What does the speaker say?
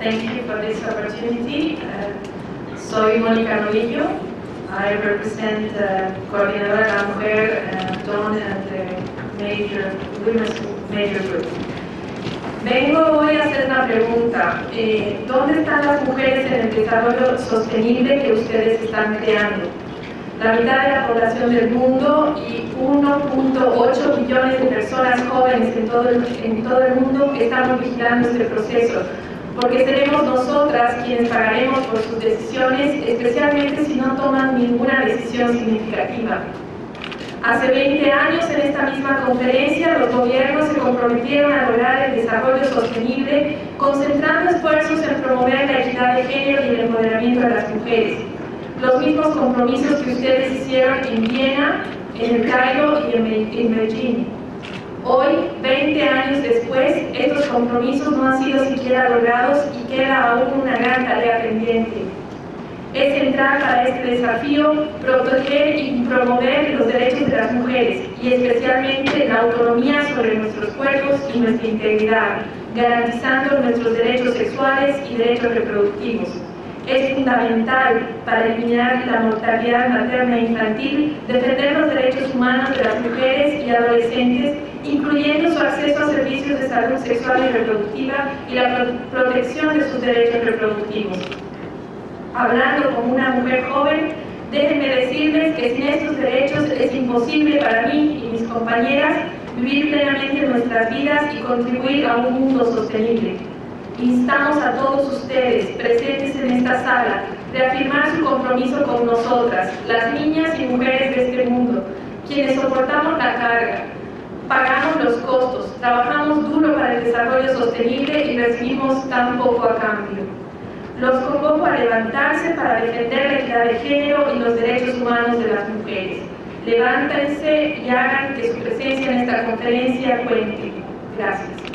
Thank you for this opportunity. Uh, soy Mónica Novillo. I represent Coordinadora de la Mujer, uh, Don and the major, Women's Major Group. Vengo hoy a hacer una pregunta. Eh, ¿Dónde están las mujeres en el desarrollo sostenible que ustedes están creando? La mitad de la población del mundo y 1.8 billones de personas jóvenes en todo, el, en todo el mundo estamos vigilando este proceso porque seremos nosotras quienes pagaremos por sus decisiones, especialmente si no toman ninguna decisión significativa. Hace 20 años en esta misma conferencia los gobiernos se comprometieron a lograr el desarrollo sostenible concentrando esfuerzos en promover la equidad de género y el empoderamiento de las mujeres. Los mismos compromisos que ustedes hicieron en Viena, en el Cairo y en Medellín. Hoy, 20 años después, estos compromisos no han sido siquiera logrados y queda aún una gran tarea pendiente es central para este desafío proteger y promover los derechos de las mujeres y especialmente la autonomía sobre nuestros cuerpos y nuestra integridad, garantizando nuestros derechos sexuales y derechos reproductivos. Es fundamental para eliminar la mortalidad materna e infantil, defender los derechos humanos de las mujeres y adolescentes, incluyendo su acceso a servicios de salud sexual y reproductiva y la protección de sus derechos reproductivos hablando como una mujer joven, déjenme decirles que sin estos derechos es imposible para mí y mis compañeras vivir plenamente nuestras vidas y contribuir a un mundo sostenible. Instamos a todos ustedes sala reafirmar su compromiso con nosotras, las niñas y mujeres de este mundo, quienes soportamos la carga, pagamos los costos, trabajamos duro para el desarrollo sostenible y recibimos tan poco a cambio. Los convoco a levantarse para defender la equidad de género y los derechos humanos de las mujeres. Levántense y hagan que su presencia en esta conferencia cuente. Gracias.